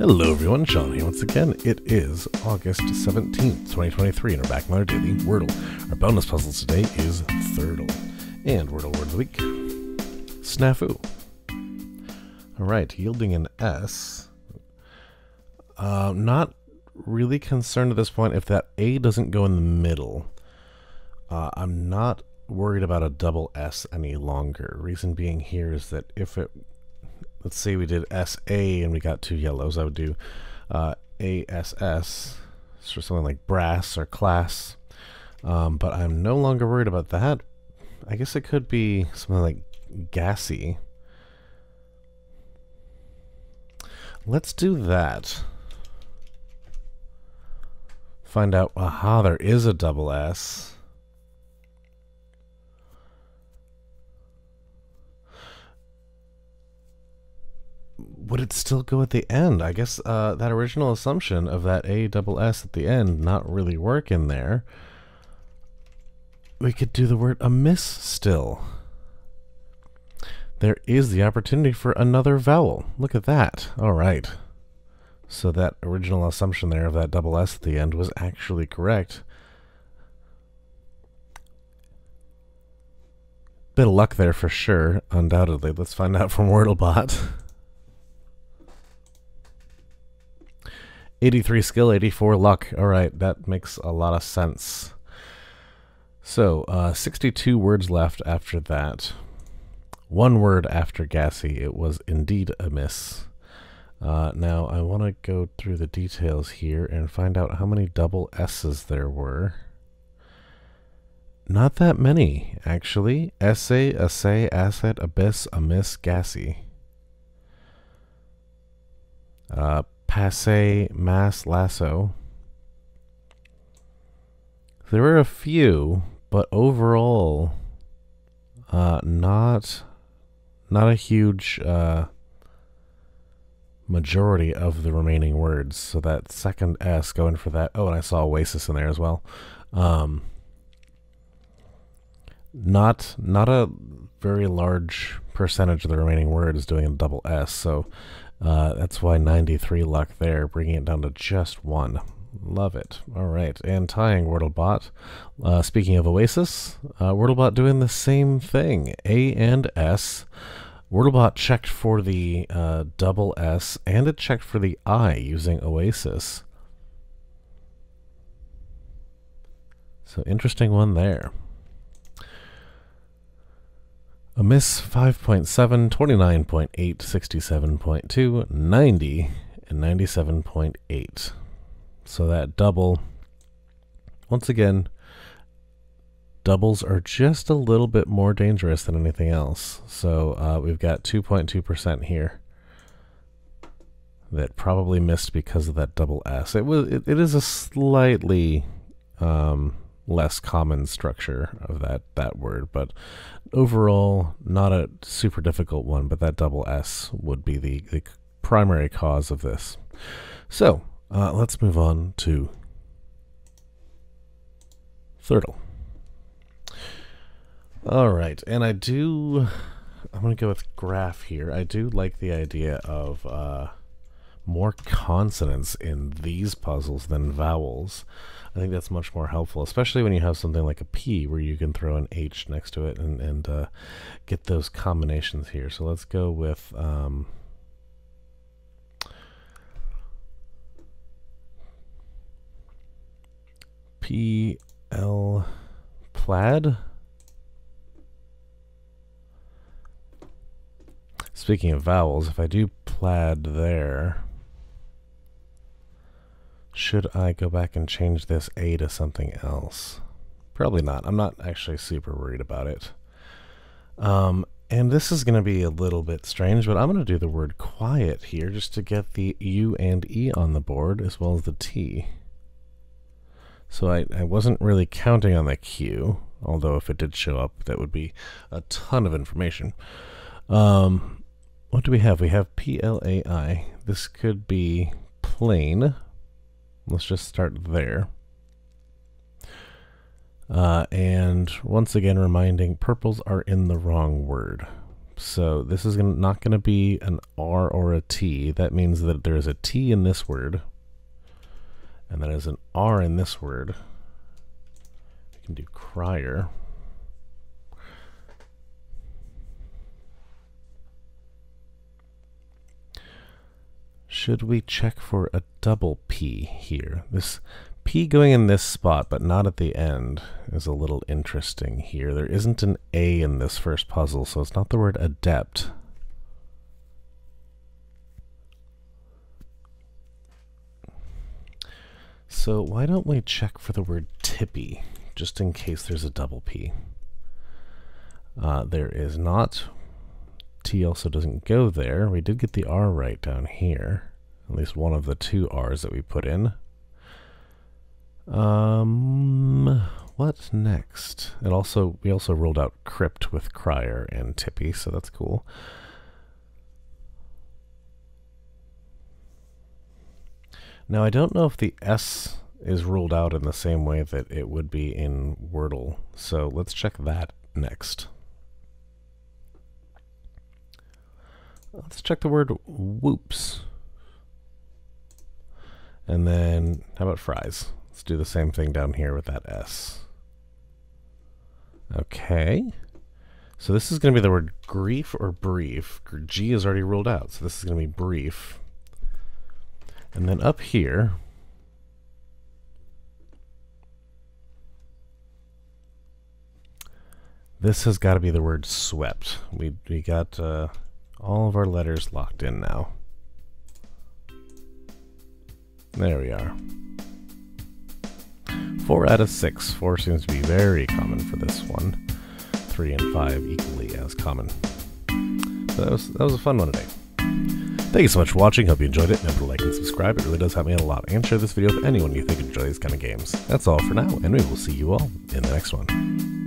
Hello everyone, Sean here once again. It is August 17th, 2023, and we're back with our daily Wordle. Our bonus puzzle today is Thirdle. And Wordle word of the week, Snafu. Alright, yielding an S. Uh, not really concerned at this point if that A doesn't go in the middle. Uh, I'm not worried about a double S any longer. Reason being here is that if it let's say we did SA and we got two yellows, I would do uh, ASS for something like brass or class. Um, but I'm no longer worried about that. I guess it could be something like gassy. Let's do that. Find out, aha, there is a double S. would it still go at the end? I guess uh, that original assumption of that A double S at the end not really work in there. We could do the word amiss still. There is the opportunity for another vowel. Look at that. All right. So that original assumption there of that double S at the end was actually correct. Bit of luck there for sure, undoubtedly. Let's find out from WordleBot. 83 skill, 84 luck. All right, that makes a lot of sense. So, uh, 62 words left after that. One word after gassy. It was indeed amiss. Uh, now, I want to go through the details here and find out how many double S's there were. Not that many, actually. Essay, assay, asset, abyss, amiss, gassy. Uh, Passe Mass Lasso. There were a few, but overall, uh, not not a huge uh, majority of the remaining words. So that second S going for that. Oh, and I saw Oasis in there as well. Um, not not a very large percentage of the remaining words is doing a double S. So uh, that's why 93 luck there, bringing it down to just one. Love it. All right, and tying WordleBot. Uh, speaking of Oasis, uh, WordleBot doing the same thing. A and S. WordleBot checked for the uh, double S, and it checked for the I using Oasis. So interesting one there. A miss 5.7, 29.8, 67.2, 90, and 97.8. So that double, once again, doubles are just a little bit more dangerous than anything else. So uh, we've got 2.2% here that probably missed because of that double S. It was it, it is a slightly um, less common structure of that that word, but overall not a super difficult one. But that double S would be the, the primary cause of this. So uh, let's move on to Thirdle. All right, and I do. I'm to go with graph here. I do like the idea of uh, more consonants in these puzzles than vowels. I think that's much more helpful, especially when you have something like a P where you can throw an H next to it and, and uh, get those combinations here. So let's go with um, P L plaid. Speaking of vowels, if I do plaid there, should I go back and change this A to something else? Probably not. I'm not actually super worried about it. Um, and this is going to be a little bit strange, but I'm going to do the word quiet here just to get the U and E on the board as well as the T. So I, I wasn't really counting on the Q, although if it did show up, that would be a ton of information. Um, what do we have? We have P-L-A-I. This could be plain, Let's just start there. Uh, and once again reminding, purples are in the wrong word. So this is gonna, not going to be an R or a T. That means that there is a T in this word, and there is an R in this word. We can do crier. Should we check for a double P here? This P going in this spot, but not at the end, is a little interesting here. There isn't an A in this first puzzle, so it's not the word adept. So why don't we check for the word tippy, just in case there's a double P. Uh, there is not. T also doesn't go there. We did get the R right down here. At least one of the two R's that we put in. Um, what next? It also we also rolled out crypt with crier and tippy, so that's cool. Now I don't know if the S is ruled out in the same way that it would be in Wordle, so let's check that next. Let's check the word whoops. And then, how about fries? Let's do the same thing down here with that S. Okay. So this is going to be the word grief or brief. G is already ruled out, so this is going to be brief. And then up here, this has got to be the word swept. We, we got uh, all of our letters locked in now. There we are. Four out of six. Four seems to be very common for this one. Three and five equally as common. That was, that was a fun one today. Thank you so much for watching. Hope you enjoyed it. Remember to like and subscribe. It really does help me out a lot. And share this video with anyone you think enjoys these kind of games. That's all for now, and we will see you all in the next one.